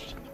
machine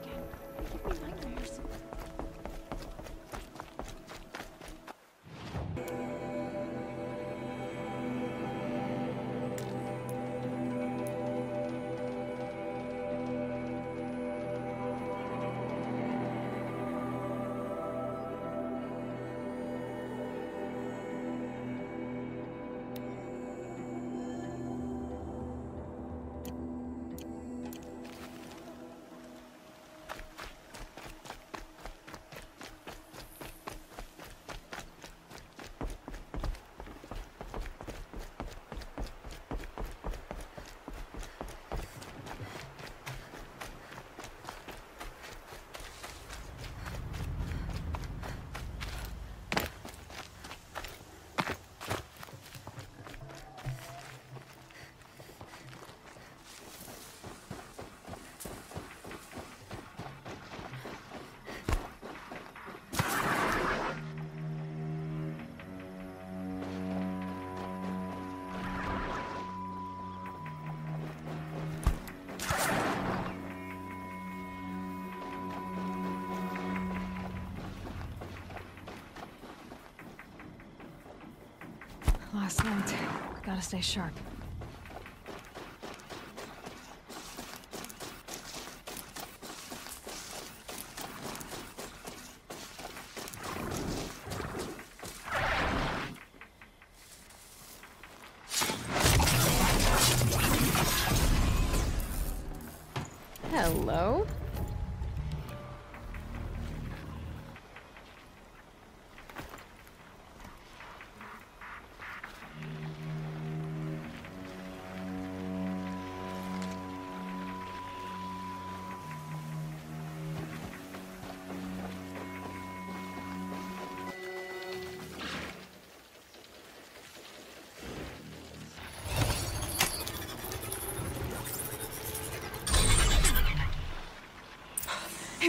Last night. Gotta stay sharp.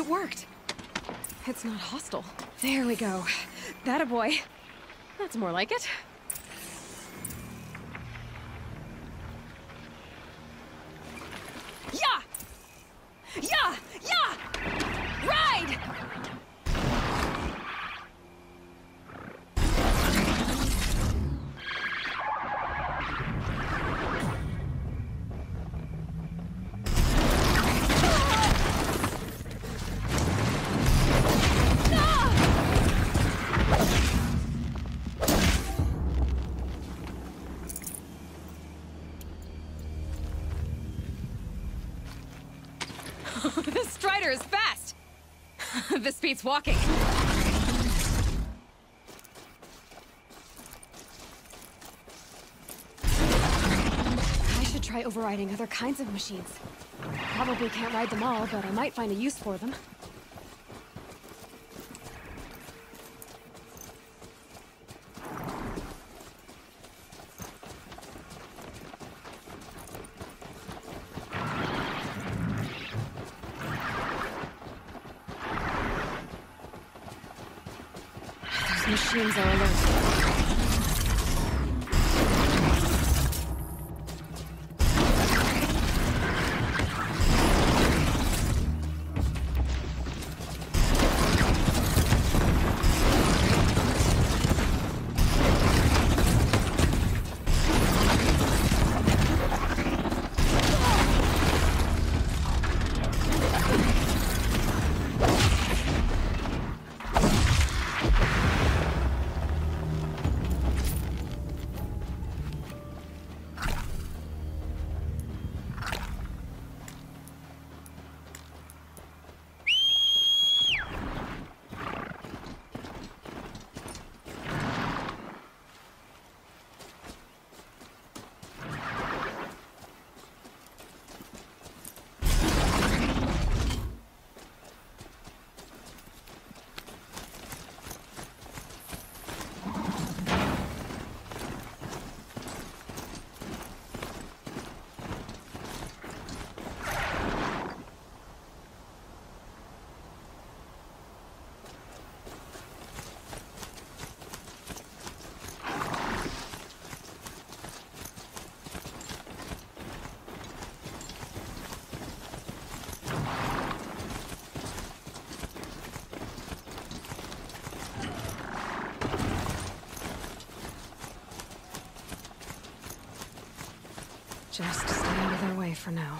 It worked! It's not hostile. There we go. That a boy. That's more like it. Overriding other kinds of machines. Probably can't ride them all, but I might find a use for them. Just stay out of their way for now.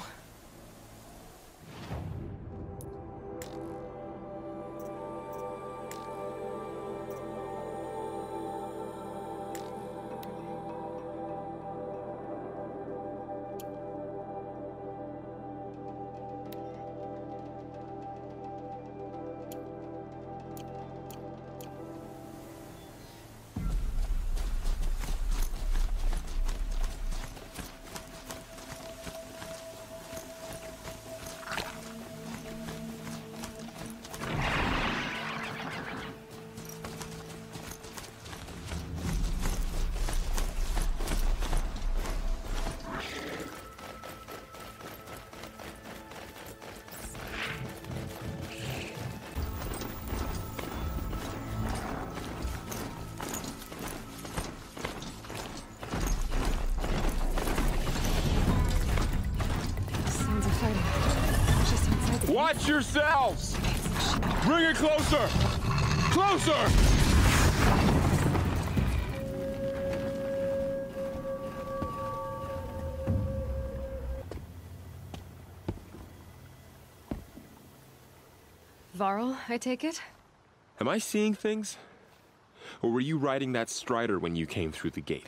Outside Watch yourselves! Bring it closer! Closer! Varl, I take it? Am I seeing things? Or were you riding that strider when you came through the gate?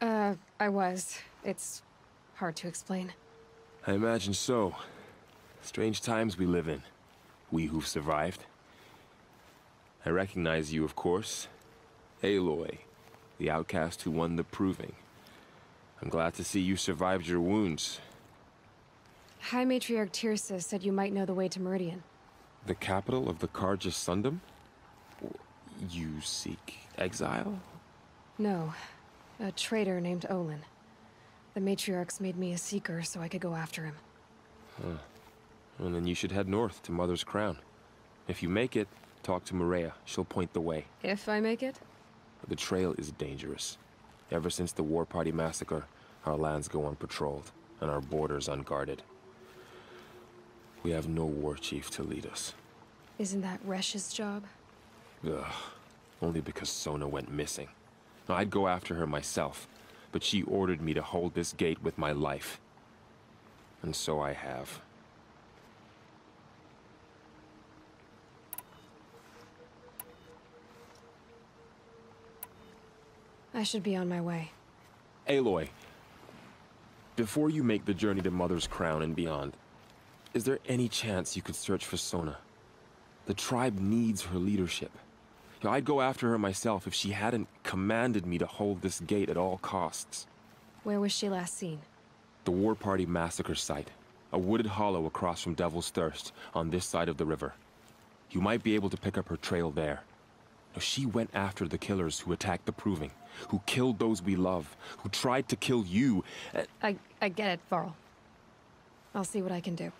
Uh, I was. It's hard to explain. I imagine so. Strange times we live in. We who've survived. I recognize you, of course. Aloy, the outcast who won the proving. I'm glad to see you survived your wounds. High Matriarch Teersa said you might know the way to Meridian. The capital of the Carja Sundom? You seek exile? No, a traitor named Olin. The Matriarchs made me a seeker so I could go after him. Well, then you should head north to Mother's Crown. If you make it, talk to Maria. She'll point the way. If I make it? The trail is dangerous. Ever since the War Party massacre, our lands go unpatrolled, and our borders unguarded. We have no war chief to lead us. Isn't that Resh's job? Ugh. Only because Sona went missing. I'd go after her myself, but she ordered me to hold this gate with my life. And so I have. I should be on my way. Aloy, before you make the journey to Mother's Crown and beyond, is there any chance you could search for Sona? The tribe needs her leadership. You know, I'd go after her myself if she hadn't commanded me to hold this gate at all costs. Where was she last seen? The War Party massacre site. A wooded hollow across from Devil's Thirst, on this side of the river. You might be able to pick up her trail there. She went after the killers who attacked the Proving, who killed those we love, who tried to kill you. I, I get it, Varl. I'll see what I can do.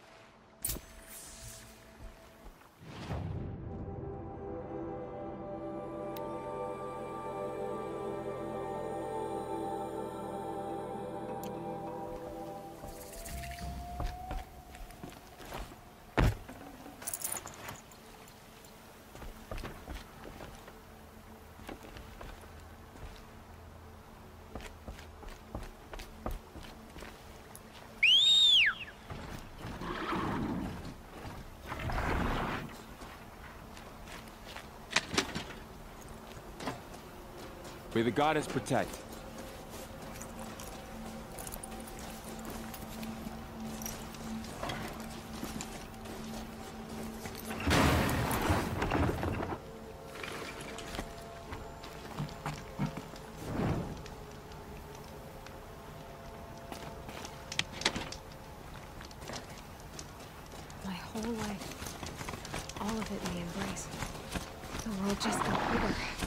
May the goddess protect. My whole life. All of it we embrace. The world just got bigger.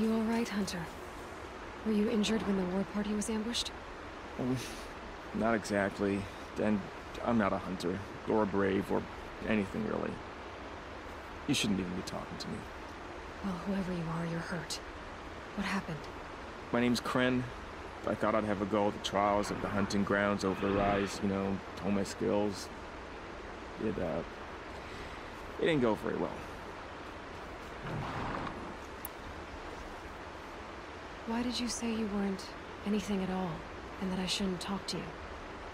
You all right, Hunter? Were you injured when the war party was ambushed? Um, not exactly. And I'm not a hunter, or a brave, or anything really. You shouldn't even be talking to me. Well, whoever you are, you're hurt. What happened? My name's Kren. I thought I'd have a go at the trials of the hunting grounds over the rise, you know, hone my skills. It, uh... It didn't go very well. Why did you say you weren't anything at all, and that I shouldn't talk to you?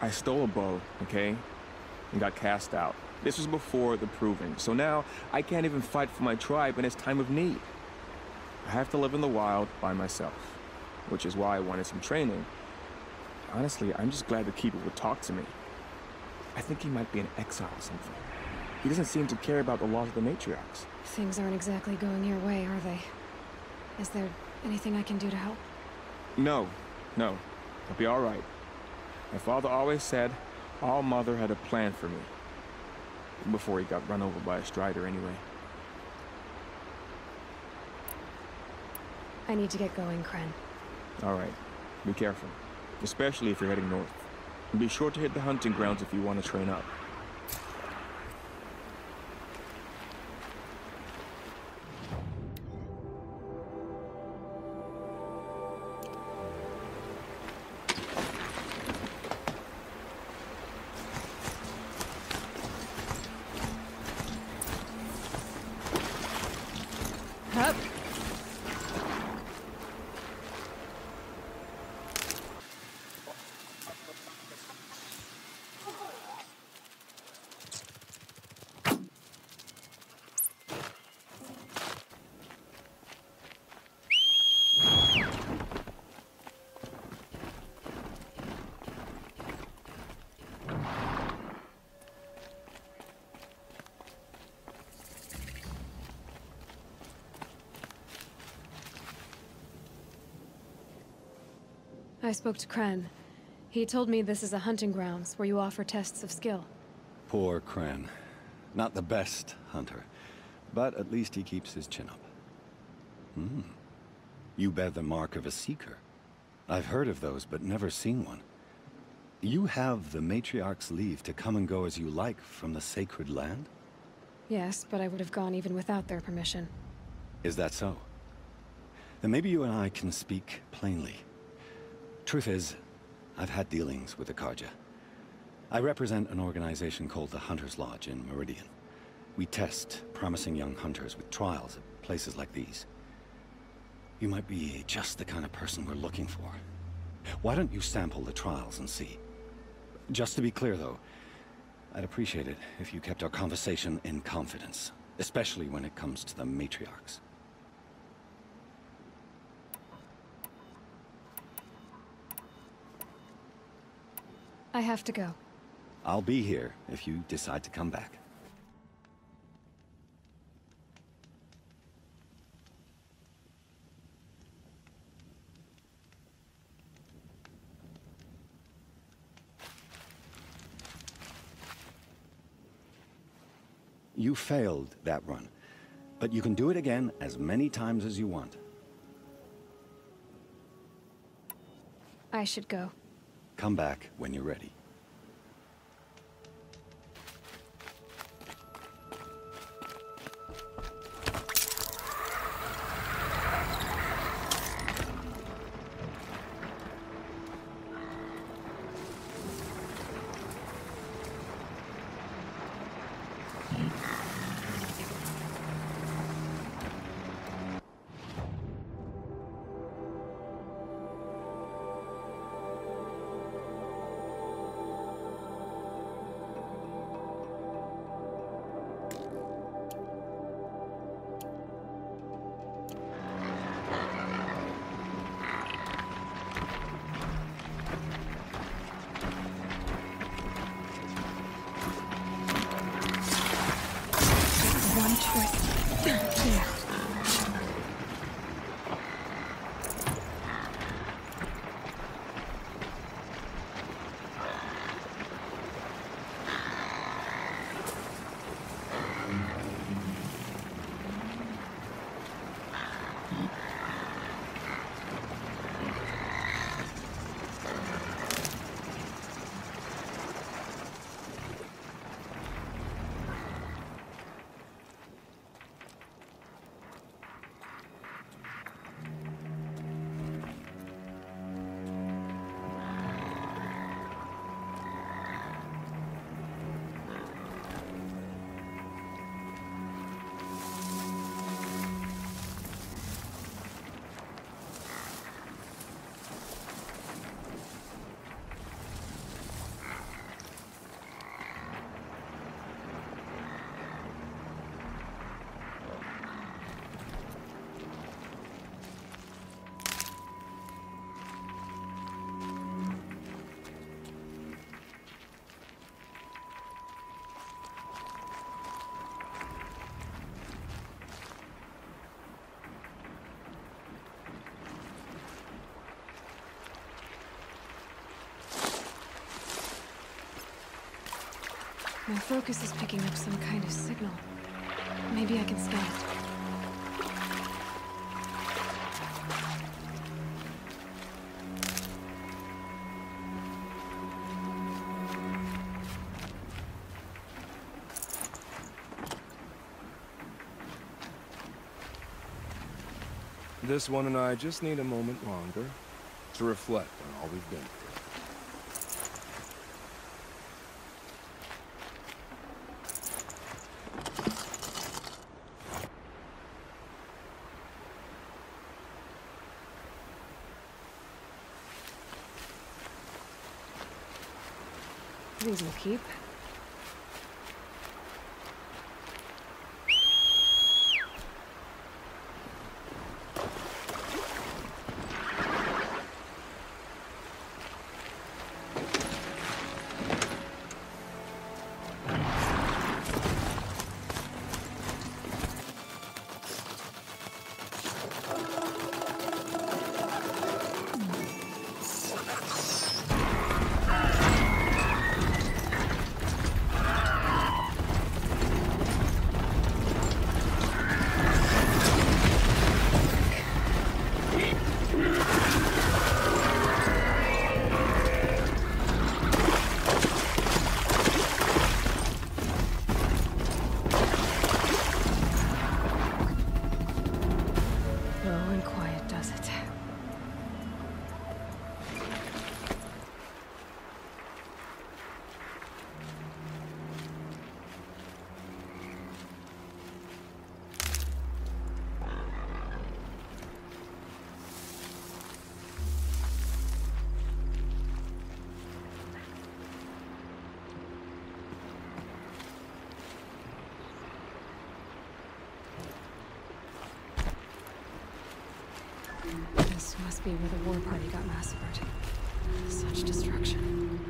I stole a bow, okay? And got cast out. This was before the proving, so now I can't even fight for my tribe in its time of need. I have to live in the wild by myself, which is why I wanted some training. Honestly, I'm just glad the Keeper would talk to me. I think he might be in exile or something. He doesn't seem to care about the laws of the matriarchs. Things aren't exactly going your way, are they? Is there anything I can do to help? No, no. I'll be alright. My father always said All Mother had a plan for me. Before he got run over by a strider anyway. I need to get going, Kren. Alright. Be careful. Especially if you're heading north. And be sure to hit the hunting grounds if you want to train up. I spoke to Kren. He told me this is a hunting grounds where you offer tests of skill. Poor Kren. Not the best hunter, but at least he keeps his chin up. Hmm. You bear the mark of a seeker. I've heard of those, but never seen one. You have the Matriarch's leave to come and go as you like from the sacred land? Yes, but I would have gone even without their permission. Is that so? Then maybe you and I can speak plainly. Truth is, I've had dealings with the Carja. I represent an organization called the Hunter's Lodge in Meridian. We test promising young hunters with trials at places like these. You might be just the kind of person we're looking for. Why don't you sample the trials and see? Just to be clear, though, I'd appreciate it if you kept our conversation in confidence, especially when it comes to the matriarchs. I have to go. I'll be here if you decide to come back. You failed that run, but you can do it again as many times as you want. I should go. Come back when you're ready. My focus is picking up some kind of signal. Maybe I can scan it. This one and I just need a moment longer to reflect on all we've been through. These will keep. This must be where the war party got massacred. Such destruction.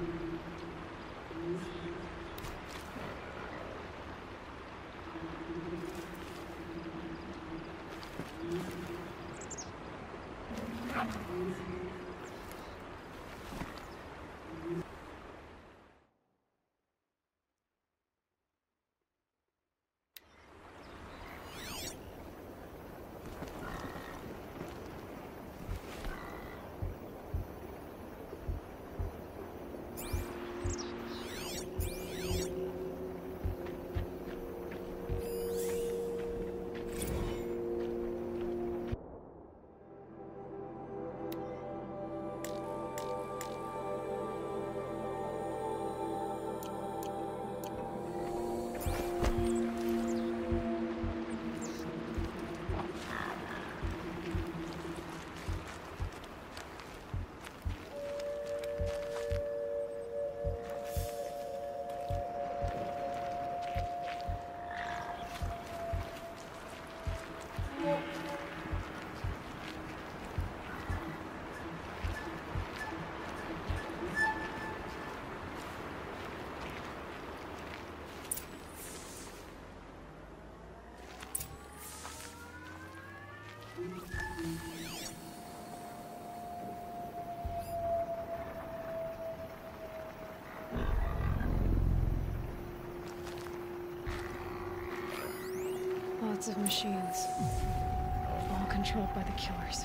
Of machines. All controlled by the killers.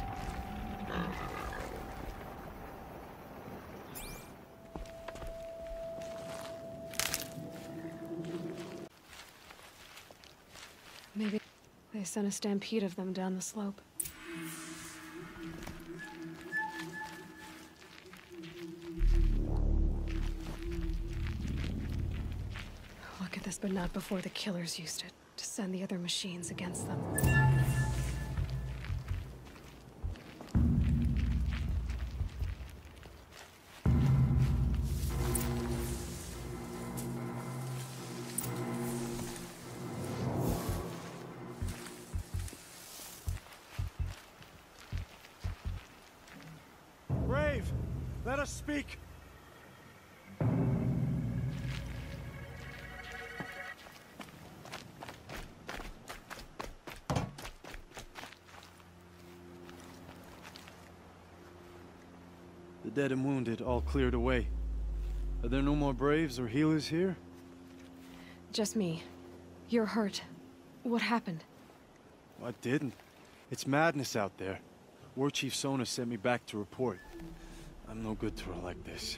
Maybe they sent a stampede of them down the slope. Look at this, but not before the killers used it send the other machines against them. Dead and wounded all cleared away. Are there no more braves or healers here? Just me. You're hurt. What happened? I didn't. It's madness out there. War Chief Sona sent me back to report. I'm no good to her like this.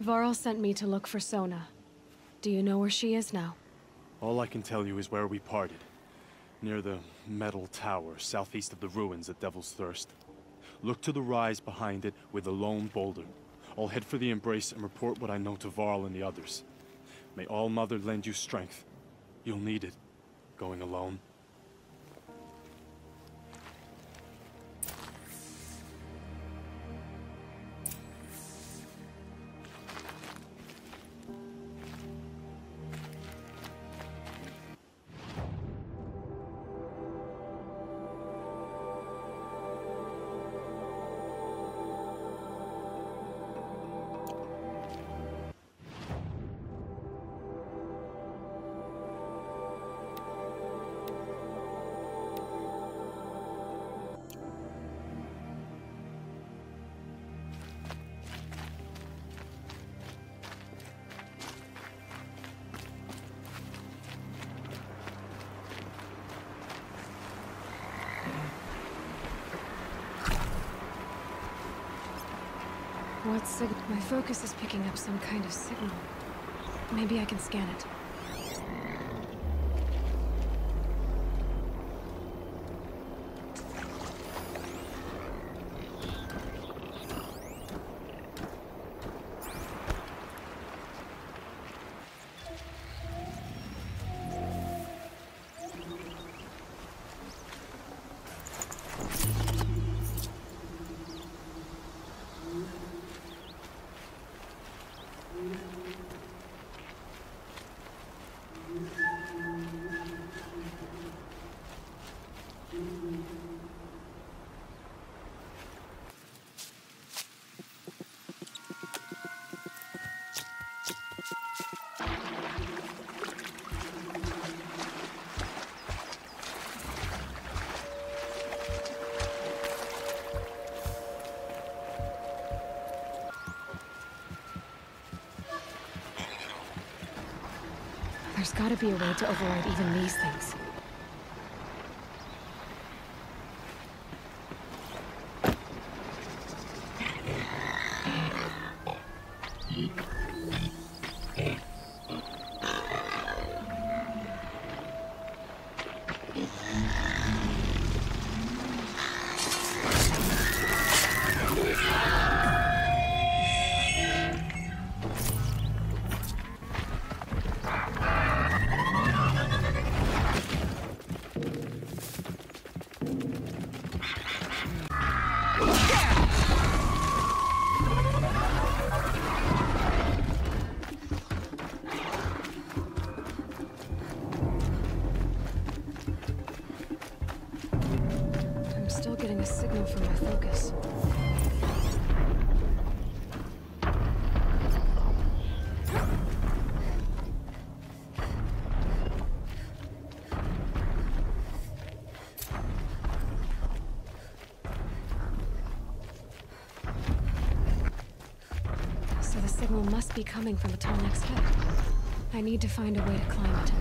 Varl sent me to look for Sona. Do you know where she is now? All I can tell you is where we parted. Near the metal tower, southeast of the ruins at Devil's Thirst. Look to the rise behind it with a lone boulder. I'll head for the Embrace and report what I know to Varl and the others. May All Mother lend you strength. You'll need it, going alone. What sig- My focus is picking up some kind of signal. Maybe I can scan it. Gotta be a way to override even these things. Be coming from the Tallneck's head. I need to find a way to climb it.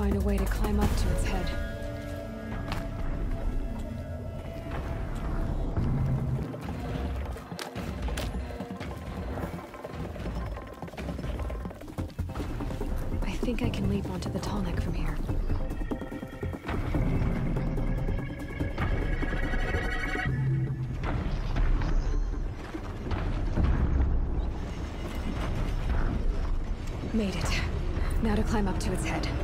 Find a way to climb up to its head. I think I can leap onto the tall neck from here. Made it. Now to climb up to its head.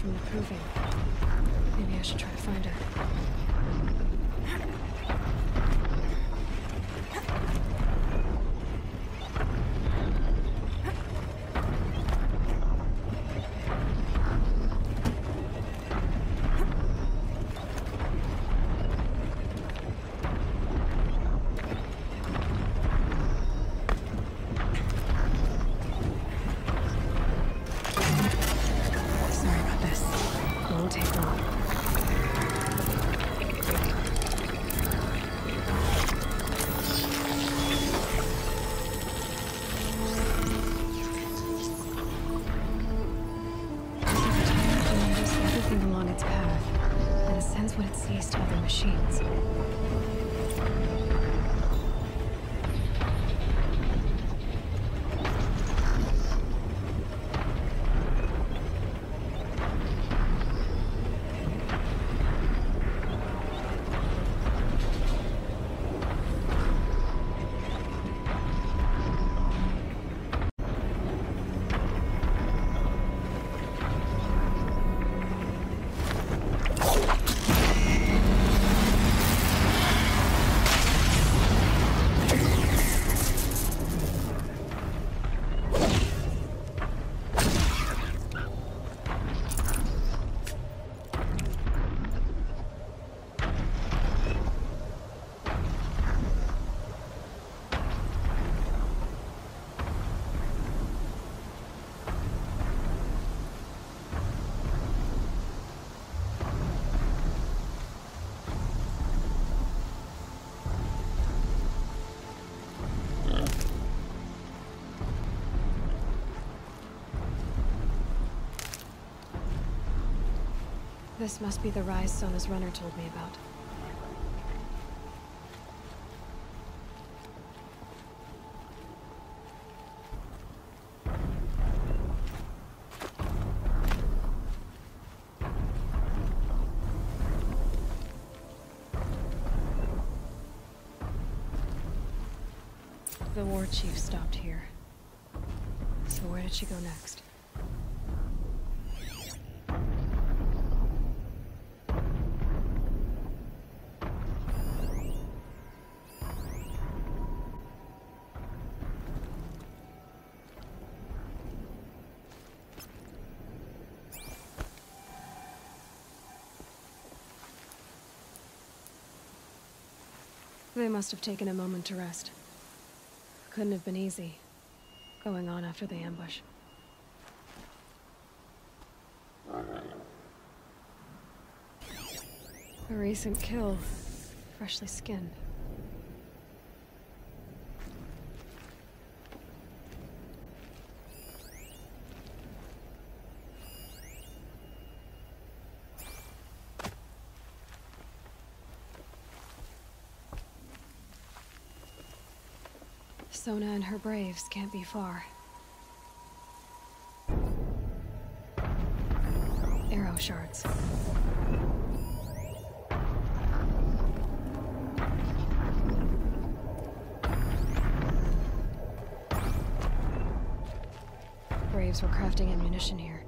From the Proving. Maybe I should try to find her. This must be the rise Sona's runner told me about. The war chief stopped here. So where did she go next? They must have taken a moment to rest. Couldn't have been easy, going on after the ambush. A recent kill, freshly skinned. Sona and her braves can't be far. Arrow shards. Braves were crafting ammunition here.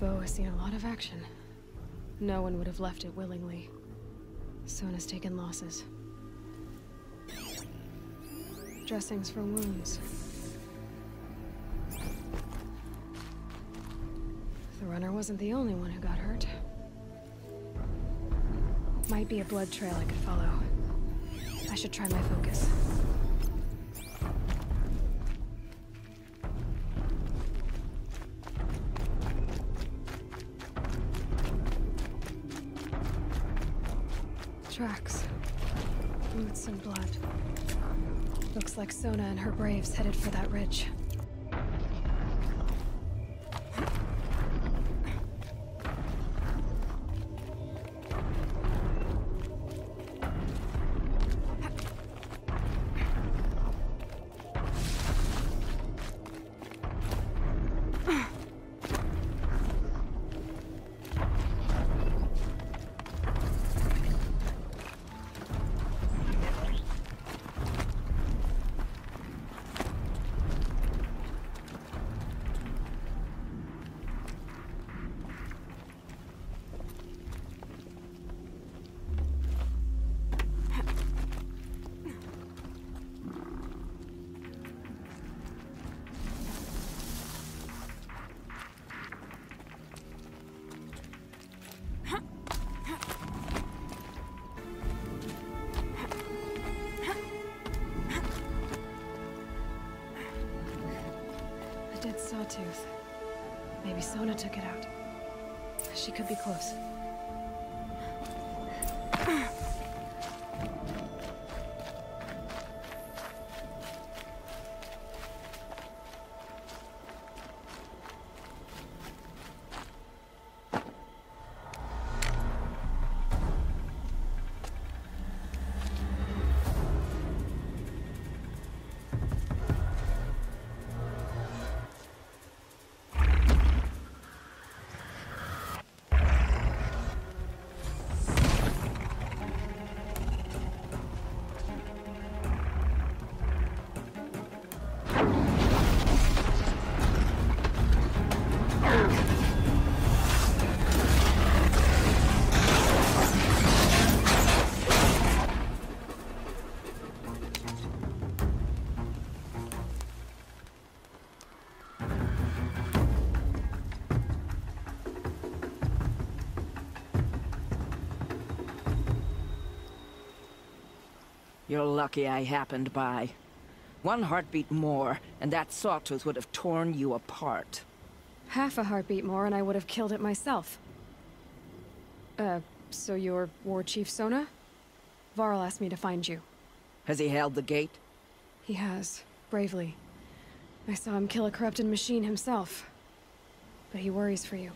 Bow has seen a lot of action. No one would have left it willingly. Sona's taken losses. Dressings for wounds. The runner wasn't the only one who got hurt. Might be a blood trail I could follow. I should try my focus. Headed for that ridge. Sawtooth. Maybe Sona took it out. She could be close. Lucky I happened by. One heartbeat more, and that sawtooth would have torn you apart. Half a heartbeat more and I would have killed it myself. Uh, so you're War Chief Sona? Varl asked me to find you. Has he held the gate? He has, bravely. I saw him kill a corrupted machine himself. But he worries for you.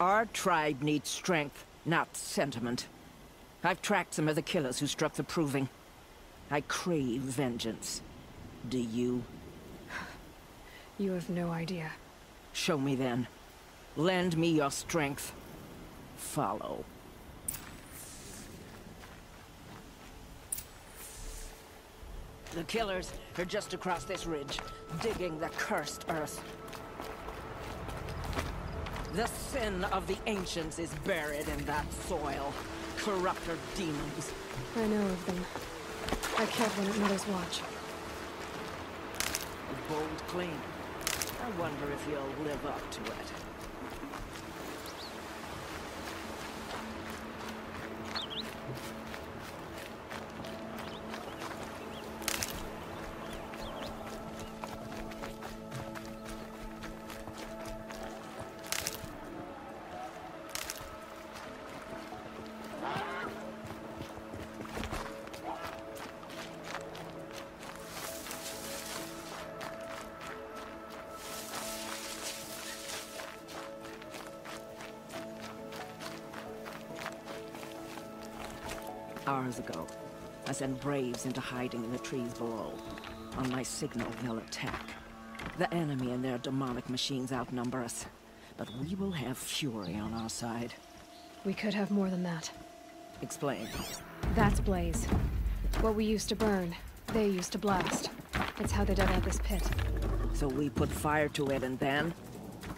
Our tribe needs strength, not sentiment. I've tracked some of the killers who struck the Proving. I crave vengeance. Do you? You have no idea. Show me then. Lend me your strength. Follow. The killers are just across this ridge, digging the cursed earth. The sin of the ancients is buried in that soil. Corruptor demons. I know of them. I killed one at Mother's Watch. A bold claim. I wonder if you'll live up to it. Braves into hiding in the trees below. On my signal, they'll attack. The enemy and their demonic machines outnumber us. But we will have fury on our side. We could have more than that. Explain. That's Blaze. What we used to burn, they used to blast. It's how they dug out this pit. So we put fire to it and then?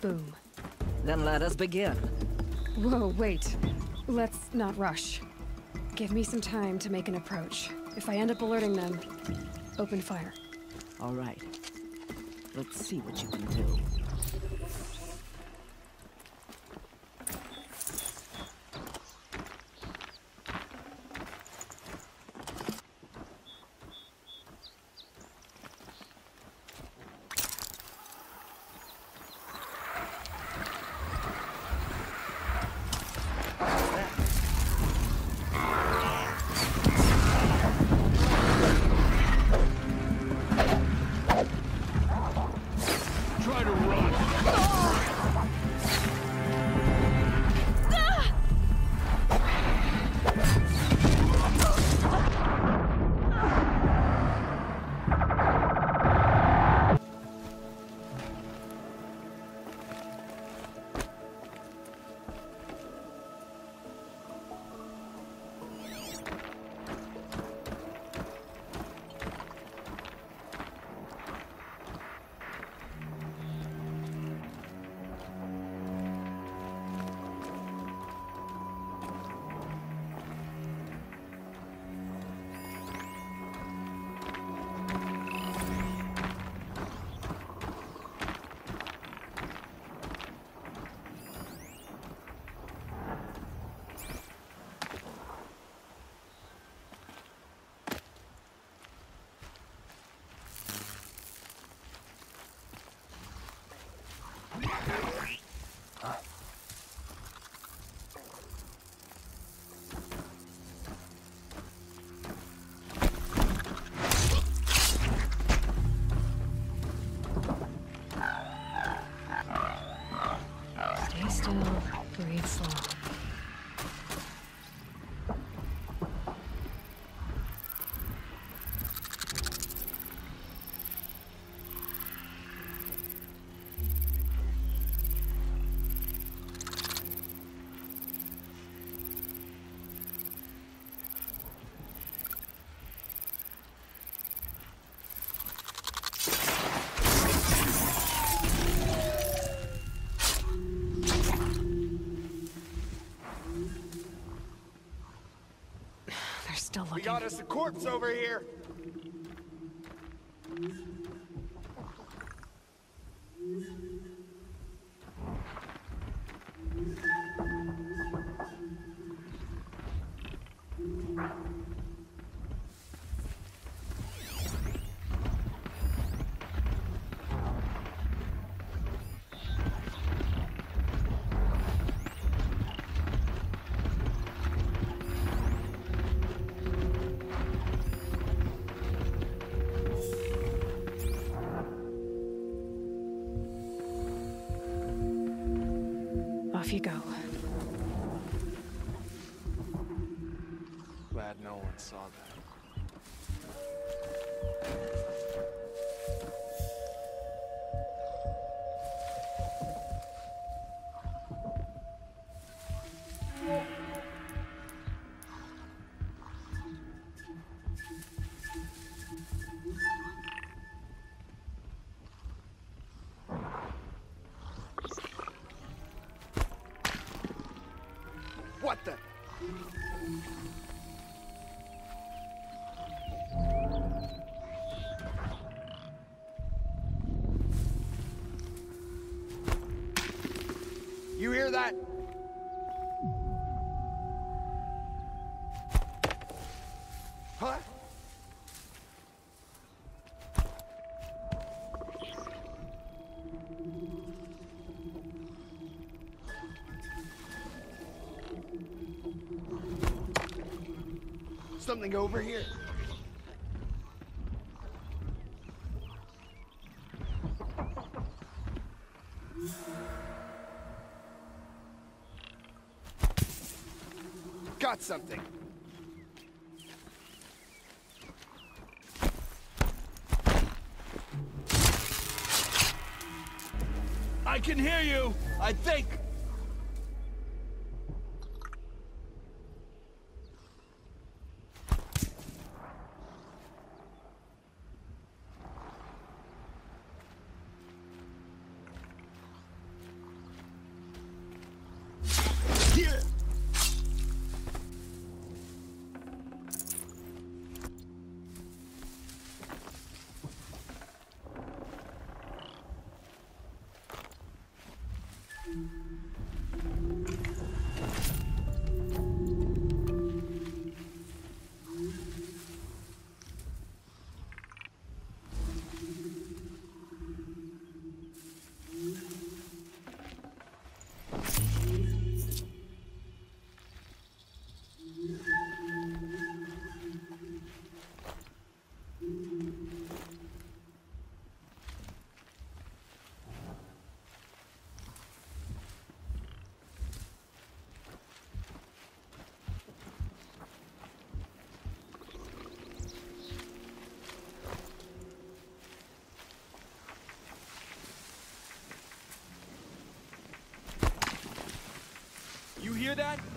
Boom. Then let us begin. Whoa, wait. Let's not rush. Give me some time to make an approach. If I end up alerting them, open fire. All right. Let's see what you can do. We got us a corpse over here. Something over here. Got something. I can hear you! I think! That?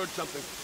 Heard something.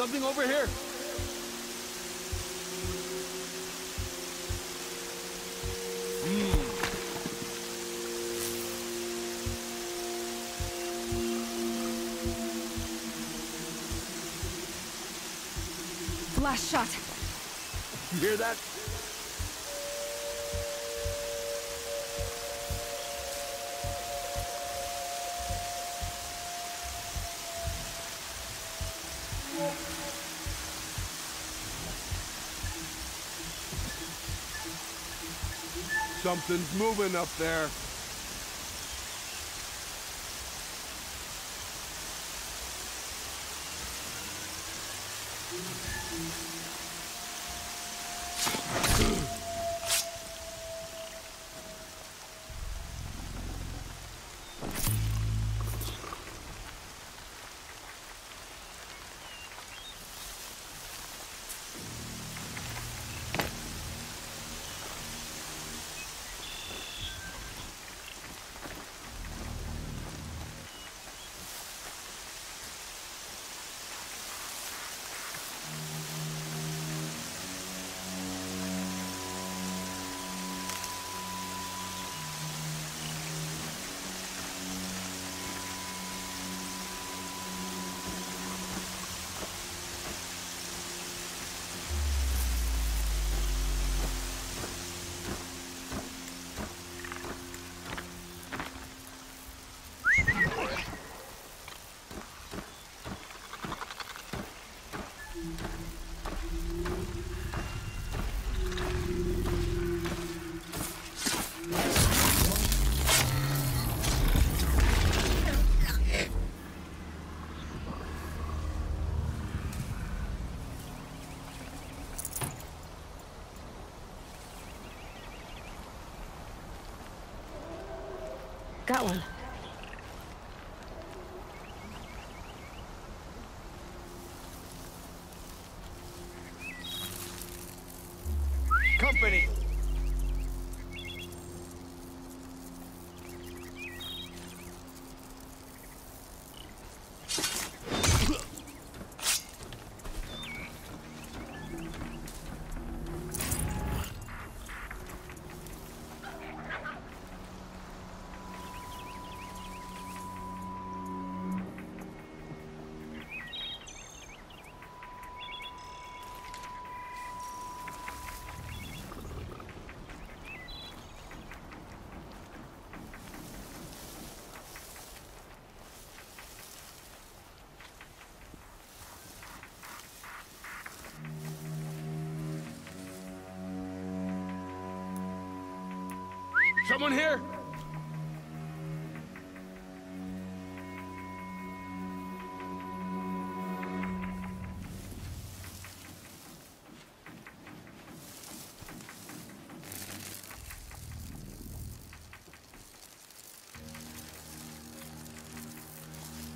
Something over here. Last shot. You hear that? Something's moving up there. Got one. Someone here?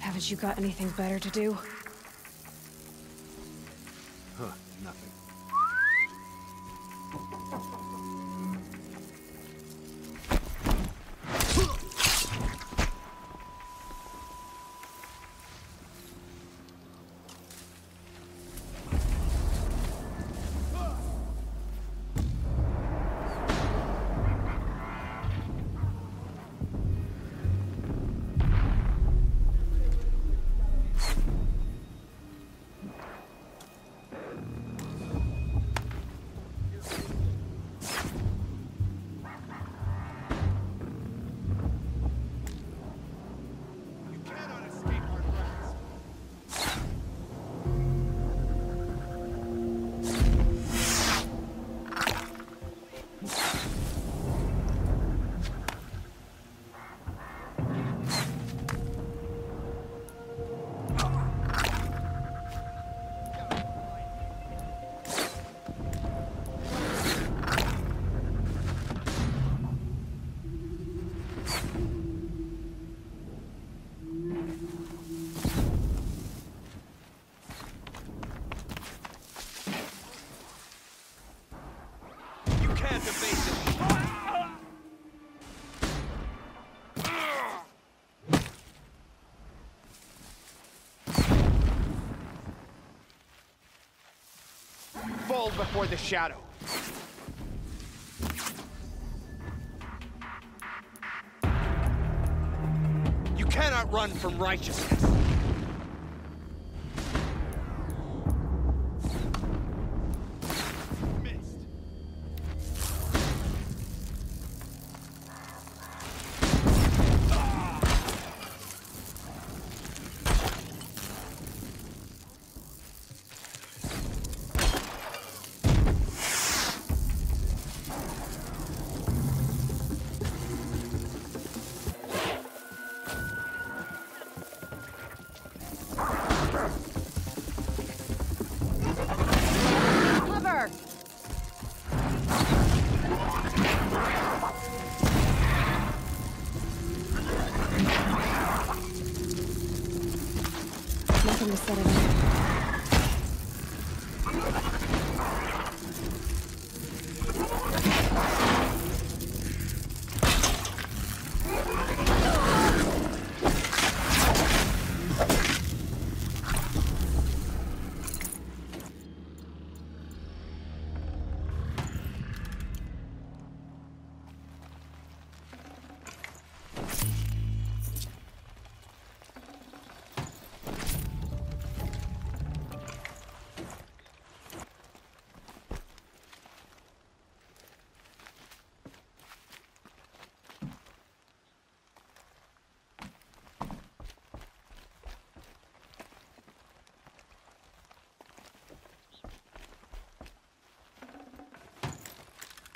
Haven't you got anything better to do? Before the shadow. You cannot run from righteousness.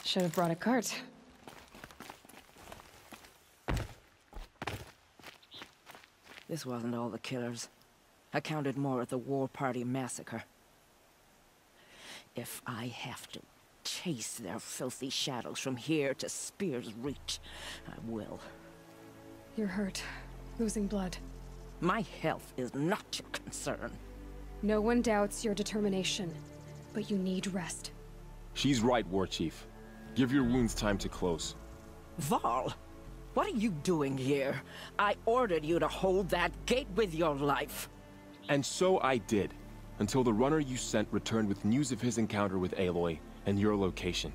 Should have brought a cart. This wasn't all the killers. I counted more at the War Party massacre. If I have to chase their filthy shadows from here to Spear's Reach, I will. You're hurt. Losing blood. My health is not your concern. No one doubts your determination, but you need rest. She's right, War Chief. Give your wounds time to close. Varl, what are you doing here? I ordered you to hold that gate with your life. And so I did, until the runner you sent returned with news of his encounter with Aloy and your location.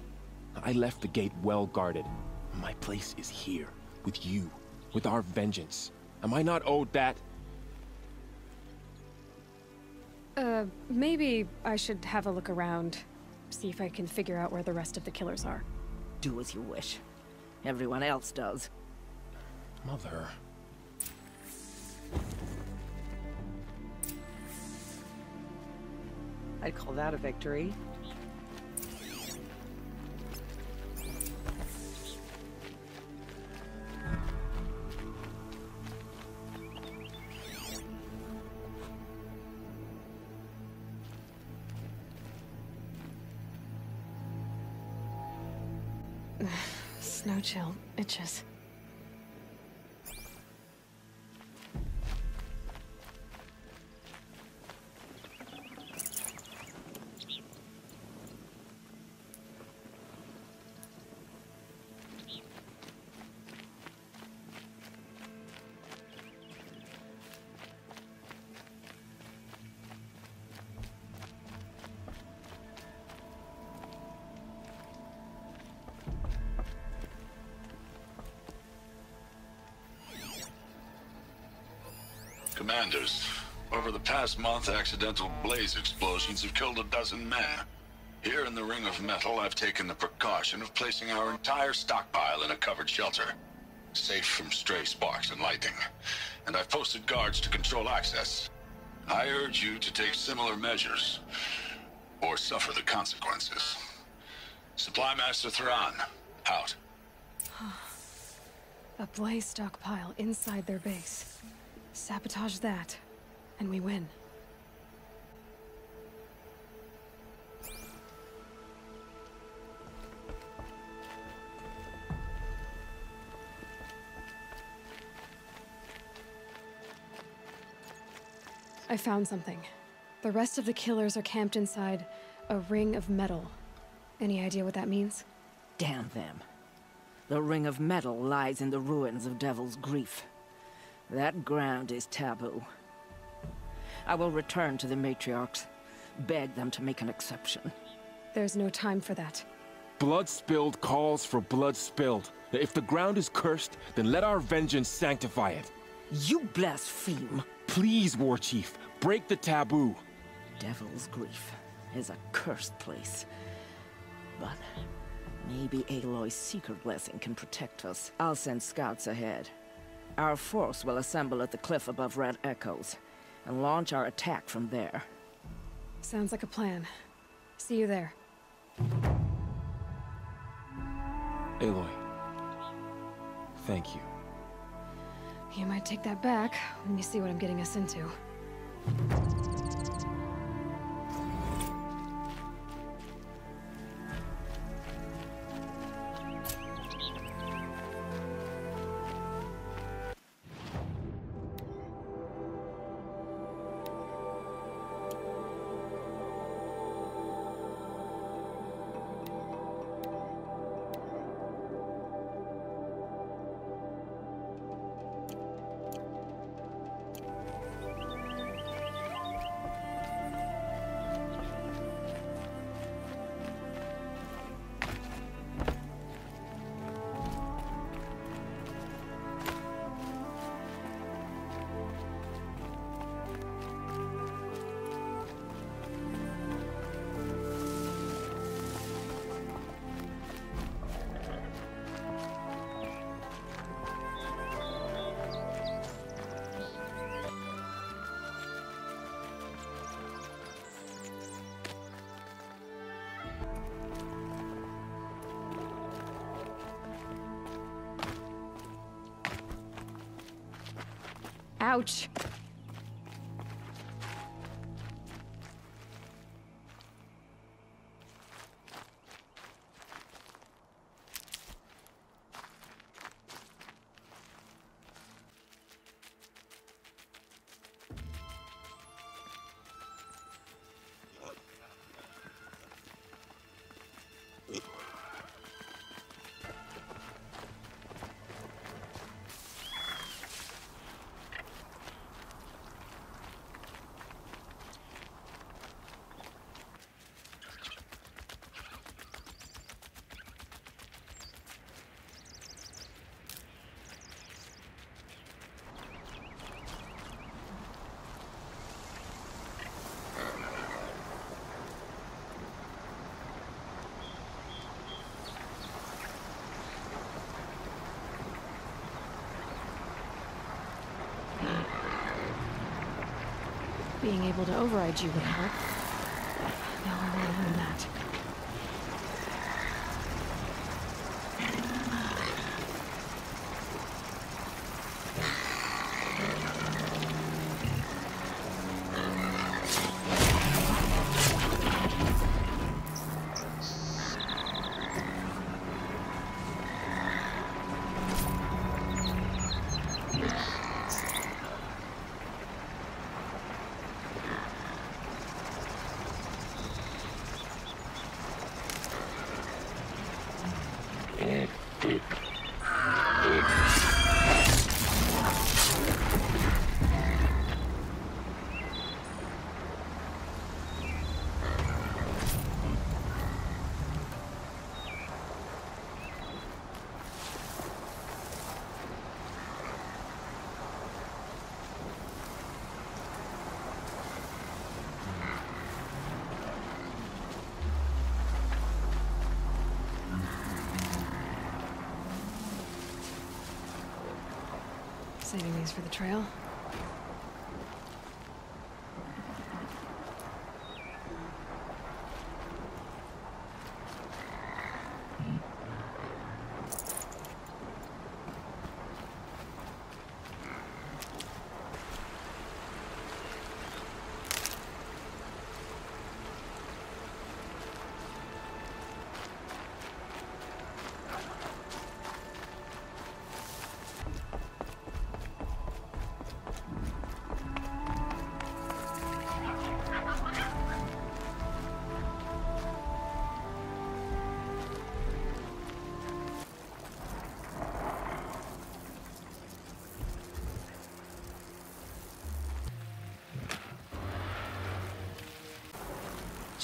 I left the gate well guarded. My place is here, with you, with our vengeance. Am I not owed that? Uh, maybe I should have a look around. See if I can figure out where the rest of the killers are. Do as you wish. Everyone else does. Mother. I'd call that a victory. Chill itches. Over the past month, accidental blaze explosions have killed a dozen men. Here in the Ring of Metal, I've taken the precaution of placing our entire stockpile in a covered shelter, safe from stray sparks and lightning. And I've posted guards to control access. I urge you to take similar measures, or suffer the consequences. Supply Master Thran, out. A blaze stockpile inside their base. Sabotage that, and we win. I found something. The rest of the killers are camped inside a ring of metal. Any idea what that means? Damn them. The Ring of Metal lies in the ruins of Devil's Grief. That ground is taboo. I will return to the matriarchs, beg them to make an exception. There's no time for that. Blood spilled calls for blood spilled. If the ground is cursed, then let our vengeance sanctify it. You blaspheme. Please, War Chief, break the taboo. Devil's Grief is a cursed place. But maybe Aloy's secret blessing can protect us. I'll send scouts ahead. Our force will assemble at the cliff above Red Echoes, and launch our attack from there. Sounds like a plan. See you there. Aloy. Thank you. You might take that back when you see what I'm getting us into. Ouch! Being able to override you would help. Saving these for the trail.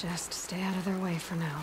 Just stay out of their way for now.